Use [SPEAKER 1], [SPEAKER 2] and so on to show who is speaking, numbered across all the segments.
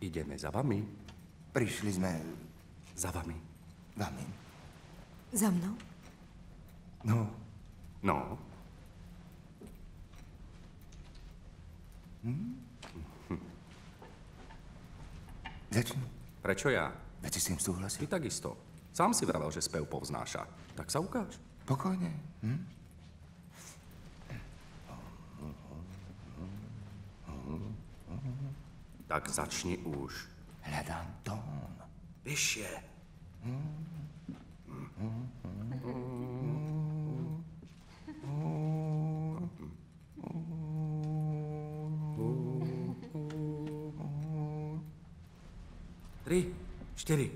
[SPEAKER 1] ideme za vami.
[SPEAKER 2] Prišli sme
[SPEAKER 1] Za vami.
[SPEAKER 2] vami.
[SPEAKER 3] Za mnou?
[SPEAKER 2] No,
[SPEAKER 1] No,
[SPEAKER 2] začni.
[SPEAKER 1] prečo ja?
[SPEAKER 2] Veď si s tým
[SPEAKER 1] Ty
[SPEAKER 2] súhlasil.
[SPEAKER 1] takisto. Sám si vravel, že spev povznáša. Tak sa ukáž.
[SPEAKER 2] Pokojne. Hm?
[SPEAKER 1] Tak začni už.
[SPEAKER 2] Hľadám tón.
[SPEAKER 1] Vyššie. Tri, štyri.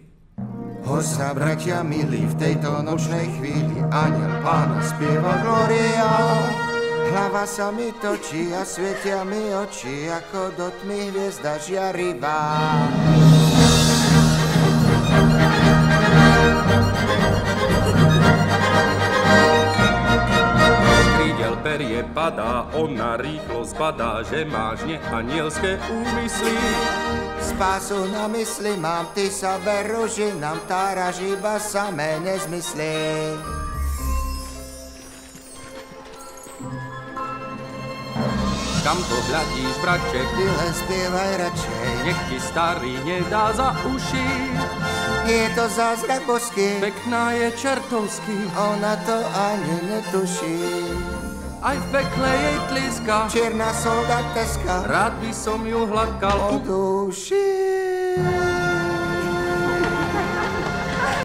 [SPEAKER 2] Hosa, bratia milí, v tejto nočnej chvíli aniel pána spieva Gloria. Hlava sa mi točí a svietia mi oči, ako do tmy hviezda žiarivá.
[SPEAKER 1] Krídel perie padá, ona rýchlo zbadá, že máš neanielské úmysly.
[SPEAKER 2] Spásu na mysli mám, ty sa veru, že nám táraš iba samé nezmysly.
[SPEAKER 1] Kam to hľadíš, braček?
[SPEAKER 2] Ty len spievaj radšej,
[SPEAKER 1] Nech ti starý nedá za uši.
[SPEAKER 2] je to zázrak boský,
[SPEAKER 1] Pekná je čertovský,
[SPEAKER 2] ona to ani netuší.
[SPEAKER 1] aj v pekle jej tliska.
[SPEAKER 2] Čierna soldateska
[SPEAKER 1] Rád by som ju hladkal
[SPEAKER 2] o duši.